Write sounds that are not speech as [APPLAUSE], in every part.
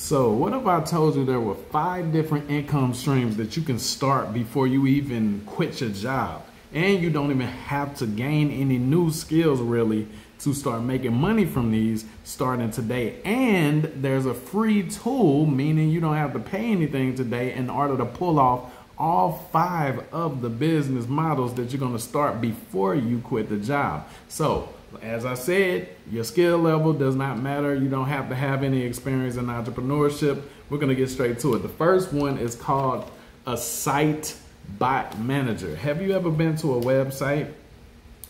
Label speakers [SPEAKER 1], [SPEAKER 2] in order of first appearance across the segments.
[SPEAKER 1] So what if I told you there were five different income streams that you can start before you even quit your job? And you don't even have to gain any new skills really to start making money from these starting today. And there's a free tool, meaning you don't have to pay anything today in order to pull off all five of the business models that you're going to start before you quit the job. So, as I said, your skill level does not matter. You don't have to have any experience in entrepreneurship. We're going to get straight to it. The first one is called a site bot manager. Have you ever been to a website?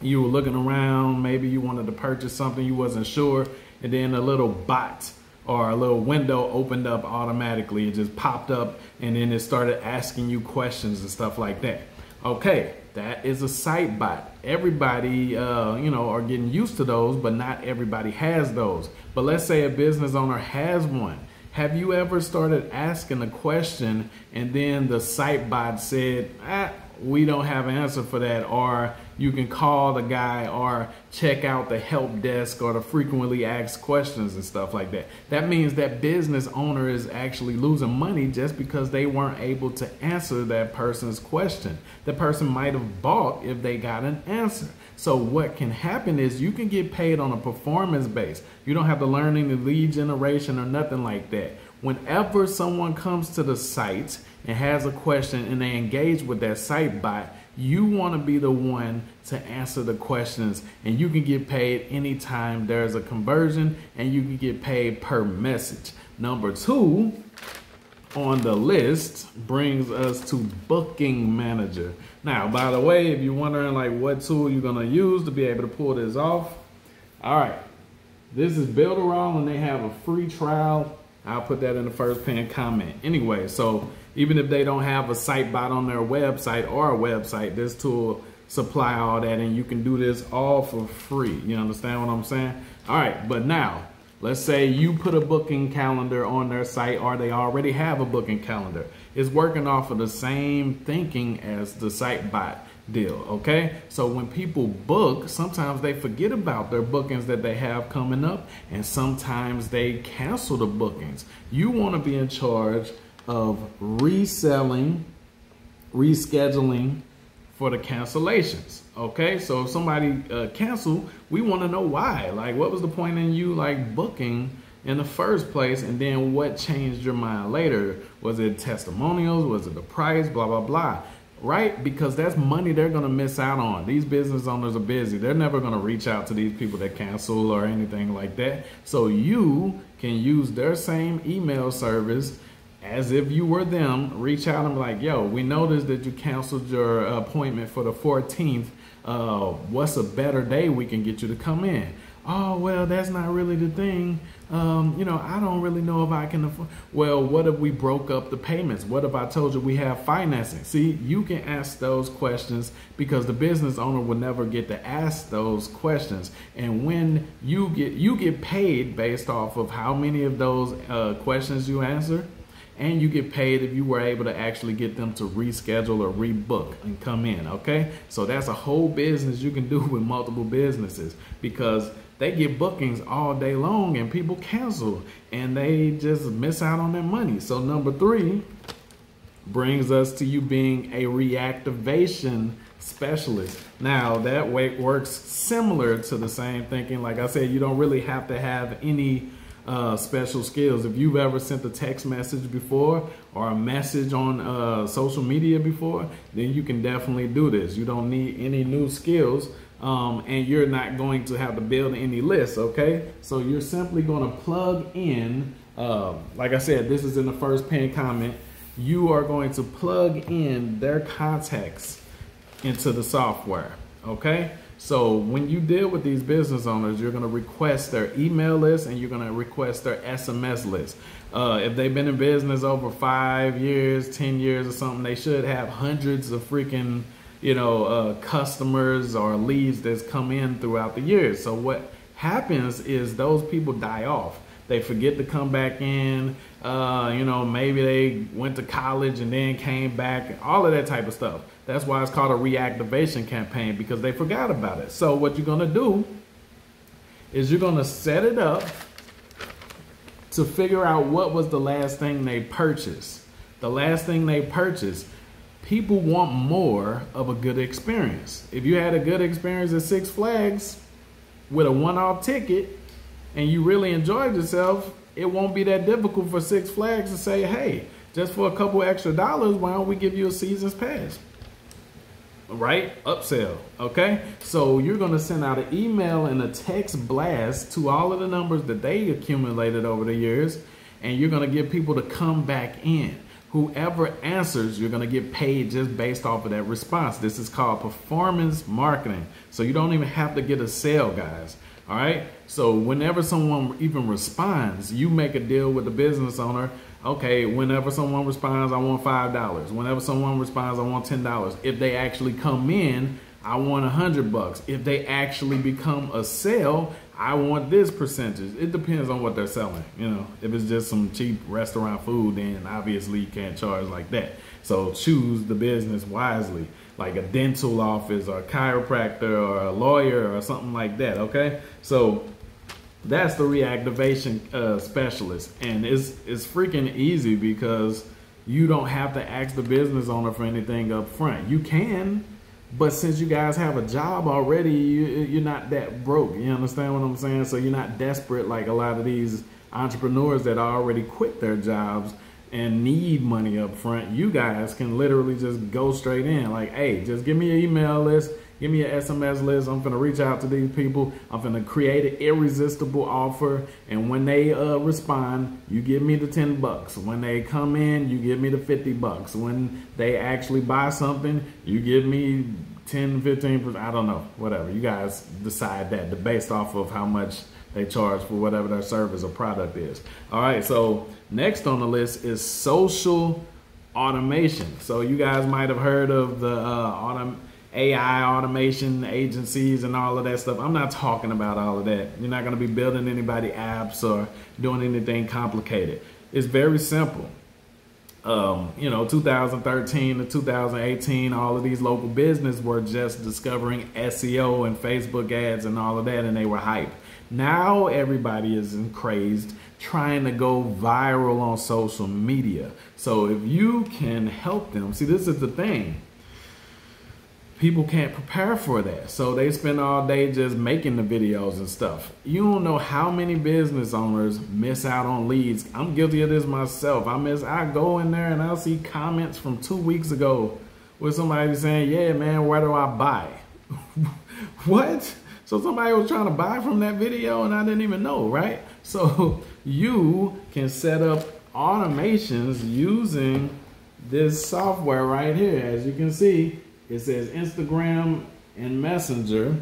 [SPEAKER 1] You were looking around, maybe you wanted to purchase something, you wasn't sure, and then a little bot or a little window opened up automatically. It just popped up and then it started asking you questions and stuff like that. Okay, that is a site bot. Everybody, uh, you know, are getting used to those, but not everybody has those. But let's say a business owner has one. Have you ever started asking a question and then the site bot said, ah, we don't have an answer for that or you can call the guy or check out the help desk or the frequently asked questions and stuff like that. That means that business owner is actually losing money just because they weren't able to answer that person's question. The person might have bought if they got an answer. So what can happen is you can get paid on a performance base. You don't have to learn any lead generation or nothing like that. Whenever someone comes to the site and has a question and they engage with that site bot, you want to be the one to answer the questions and you can get paid anytime there's a conversion and you can get paid per message. Number two on the list brings us to booking manager. Now, by the way, if you're wondering like what tool you're going to use to be able to pull this off, all right, this is Builderall and they have a free trial. I'll put that in the first pinned comment. Anyway, so even if they don't have a site bot on their website or a website, this tool supply all that and you can do this all for free. You understand what I'm saying? All right, but now let's say you put a booking calendar on their site or they already have a booking calendar. It's working off of the same thinking as the site bot deal, okay? So when people book, sometimes they forget about their bookings that they have coming up and sometimes they cancel the bookings. You want to be in charge of reselling, rescheduling for the cancellations. Okay, so if somebody uh, cancel, we want to know why. Like, what was the point in you like booking in the first place, and then what changed your mind later? Was it testimonials? Was it the price? Blah blah blah. Right? Because that's money they're gonna miss out on. These business owners are busy. They're never gonna reach out to these people that cancel or anything like that. So you can use their same email service as if you were them, reach out and be like, yo, we noticed that you canceled your appointment for the 14th. Uh, what's a better day we can get you to come in? Oh, well, that's not really the thing. Um, you know, I don't really know if I can afford. Well, what if we broke up the payments? What if I told you we have financing? See, you can ask those questions because the business owner will never get to ask those questions. And when you get you get paid based off of how many of those uh, questions you answer and you get paid if you were able to actually get them to reschedule or rebook and come in okay so that's a whole business you can do [LAUGHS] with multiple businesses because they get bookings all day long and people cancel and they just miss out on their money so number three brings us to you being a reactivation specialist now that way works similar to the same thinking like i said you don't really have to have any uh, special skills. If you've ever sent a text message before or a message on uh, social media before, then you can definitely do this. You don't need any new skills. Um, and you're not going to have to build any lists, okay? So you're simply going to plug in, uh, like I said, this is in the first pinned comment. You are going to plug in their contacts into the software, okay? So when you deal with these business owners, you're going to request their email list and you're going to request their SMS list. Uh, if they've been in business over five years, 10 years or something, they should have hundreds of freaking, you know, uh, customers or leads that's come in throughout the years. So what happens is those people die off. They forget to come back in. Uh, you know, maybe they went to college and then came back, all of that type of stuff. That's why it's called a reactivation campaign because they forgot about it. So what you're gonna do is you're gonna set it up to figure out what was the last thing they purchased. The last thing they purchased. People want more of a good experience. If you had a good experience at Six Flags with a one off ticket and you really enjoyed yourself, it won't be that difficult for Six Flags to say, hey, just for a couple extra dollars, why don't we give you a season's pass? right? Upsell, okay? So you're gonna send out an email and a text blast to all of the numbers that they accumulated over the years, and you're gonna get people to come back in. Whoever answers, you're gonna get paid just based off of that response. This is called performance marketing. So you don't even have to get a sale, guys. All right. So whenever someone even responds, you make a deal with the business owner okay, whenever someone responds, I want $5. Whenever someone responds, I want $10. If they actually come in, I want a hundred bucks. If they actually become a sale, I want this percentage. It depends on what they're selling. You know, if it's just some cheap restaurant food, then obviously you can't charge like that. So choose the business wisely, like a dental office or a chiropractor or a lawyer or something like that. Okay, so that's the reactivation uh, specialist, and it's it's freaking easy because you don't have to ask the business owner for anything up front. You can, but since you guys have a job already, you, you're not that broke. You understand what I'm saying? So you're not desperate like a lot of these entrepreneurs that already quit their jobs and need money up front. You guys can literally just go straight in. Like, hey, just give me your email list Give me an SMS list. I'm gonna reach out to these people. I'm gonna create an irresistible offer, and when they uh, respond, you give me the ten bucks. When they come in, you give me the fifty bucks. When they actually buy something, you give me 10, 15 percent. I don't know, whatever. You guys decide that based off of how much they charge for whatever their service or product is. All right. So next on the list is social automation. So you guys might have heard of the uh, autom AI automation agencies and all of that stuff. I'm not talking about all of that. You're not going to be building anybody apps or doing anything complicated. It's very simple. Um, you know, 2013 to 2018, all of these local business were just discovering SEO and Facebook ads and all of that, and they were hype. Now everybody is in crazed trying to go viral on social media. So if you can help them, see, this is the thing people can't prepare for that. So they spend all day just making the videos and stuff. You don't know how many business owners miss out on leads. I'm guilty of this myself. I miss I go in there and I'll see comments from two weeks ago with somebody saying, Yeah, man, where do I buy? [LAUGHS] what? So somebody was trying to buy from that video and I didn't even know, right? [LAUGHS] So you can set up automations using this software right here. As you can see, it says Instagram and Messenger,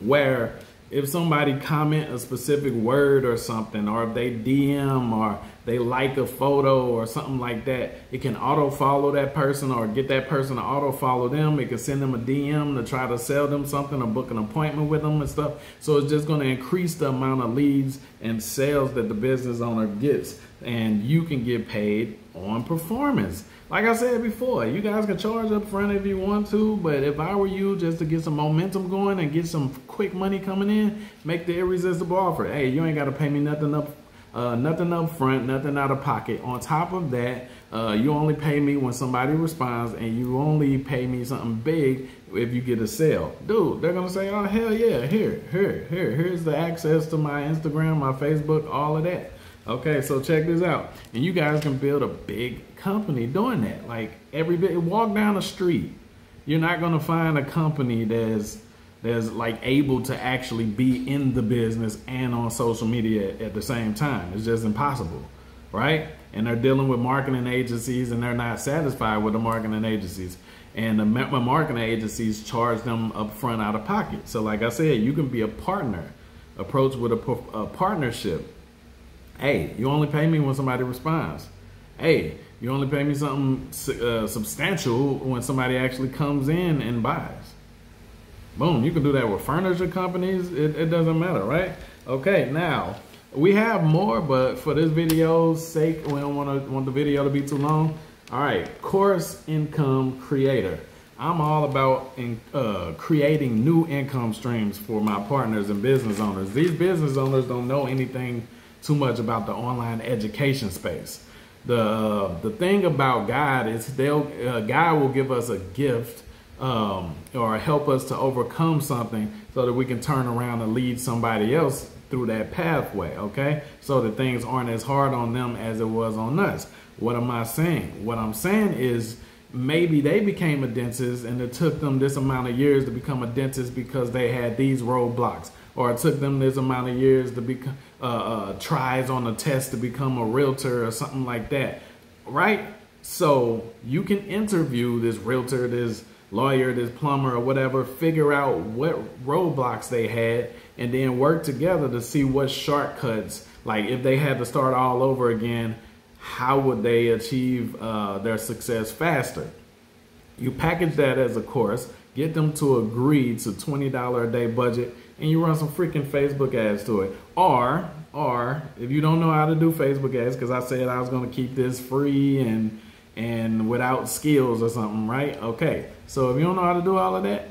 [SPEAKER 1] where if somebody comment a specific word or something, or if they DM or they like a photo or something like that, it can auto follow that person or get that person to auto follow them. It can send them a DM to try to sell them something or book an appointment with them and stuff. So it's just going to increase the amount of leads and sales that the business owner gets. And you can get paid on performance. Like I said before, you guys can charge up front if you want to, but if I were you, just to get some momentum going and get some quick money coming in, make the irresistible offer. Hey, you ain't got to pay me nothing up, uh, nothing up front, nothing out of pocket. On top of that, uh, you only pay me when somebody responds, and you only pay me something big if you get a sale. Dude, they're gonna say, oh hell yeah, here, here, here, here's the access to my Instagram, my Facebook, all of that. Okay, so check this out. And you guys can build a big company doing that. Like every bit, walk down the street. You're not gonna find a company that's that's like able to actually be in the business and on social media at the same time. It's just impossible, right? And they're dealing with marketing agencies and they're not satisfied with the marketing agencies. And the marketing agencies charge them upfront out of pocket. So like I said, you can be a partner, approach with a, a partnership Hey, you only pay me when somebody responds. Hey, you only pay me something uh, substantial when somebody actually comes in and buys. Boom, you can do that with furniture companies. It, it doesn't matter, right? Okay, now we have more, but for this video's sake, we don't want to want the video to be too long. All right, course income creator. I'm all about in, uh, creating new income streams for my partners and business owners. These business owners don't know anything too much about the online education space. The uh, the thing about God is they'll uh, God will give us a gift um, or help us to overcome something so that we can turn around and lead somebody else through that pathway. Okay, so that things aren't as hard on them as it was on us. What am I saying? What I'm saying is maybe they became a dentist and it took them this amount of years to become a dentist because they had these roadblocks or it took them this amount of years to become uh, uh, tries on a test to become a realtor or something like that right so you can interview this realtor this lawyer this plumber or whatever figure out what roadblocks they had and then work together to see what shortcuts like if they had to start all over again how would they achieve uh, their success faster? You package that as a course, get them to agree to $20 a day budget, and you run some freaking Facebook ads to it. Or, or if you don't know how to do Facebook ads, because I said I was going to keep this free and and without skills or something, right? Okay, so if you don't know how to do all of that,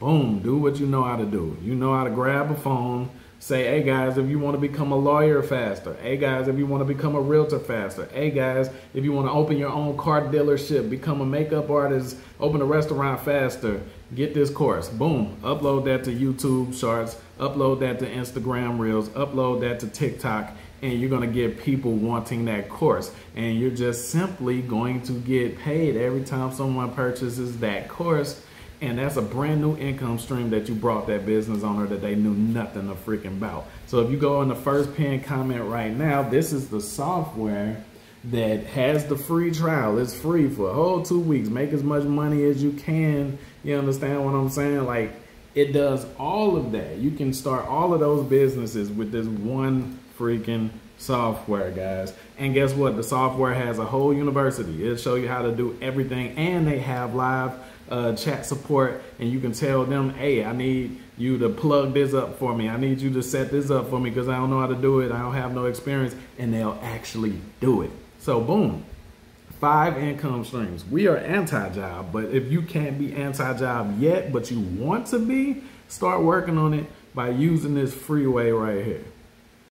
[SPEAKER 1] boom, do what you know how to do. You know how to grab a phone, Say, hey guys, if you want to become a lawyer faster. Hey guys, if you want to become a realtor faster. Hey guys, if you want to open your own car dealership, become a makeup artist, open a restaurant faster, get this course. Boom. Upload that to YouTube Shorts, upload that to Instagram Reels, upload that to TikTok, and you're going to get people wanting that course. And you're just simply going to get paid every time someone purchases that course and that's a brand new income stream that you brought that business owner that they knew nothing of freaking about. So if you go in the first pin comment right now, this is the software that has the free trial. It's free for a whole two weeks. Make as much money as you can. You understand what I'm saying? Like it does all of that. You can start all of those businesses with this one freaking software, guys. And guess what? The software has a whole university. It'll show you how to do everything, and they have live uh, chat support and you can tell them, hey, I need you to plug this up for me. I need you to set this up for me because I don't know how to do it. I don't have no experience. And they'll actually do it. So, boom, five income streams. We are anti job, but if you can't be anti job yet, but you want to be, start working on it by using this freeway right here.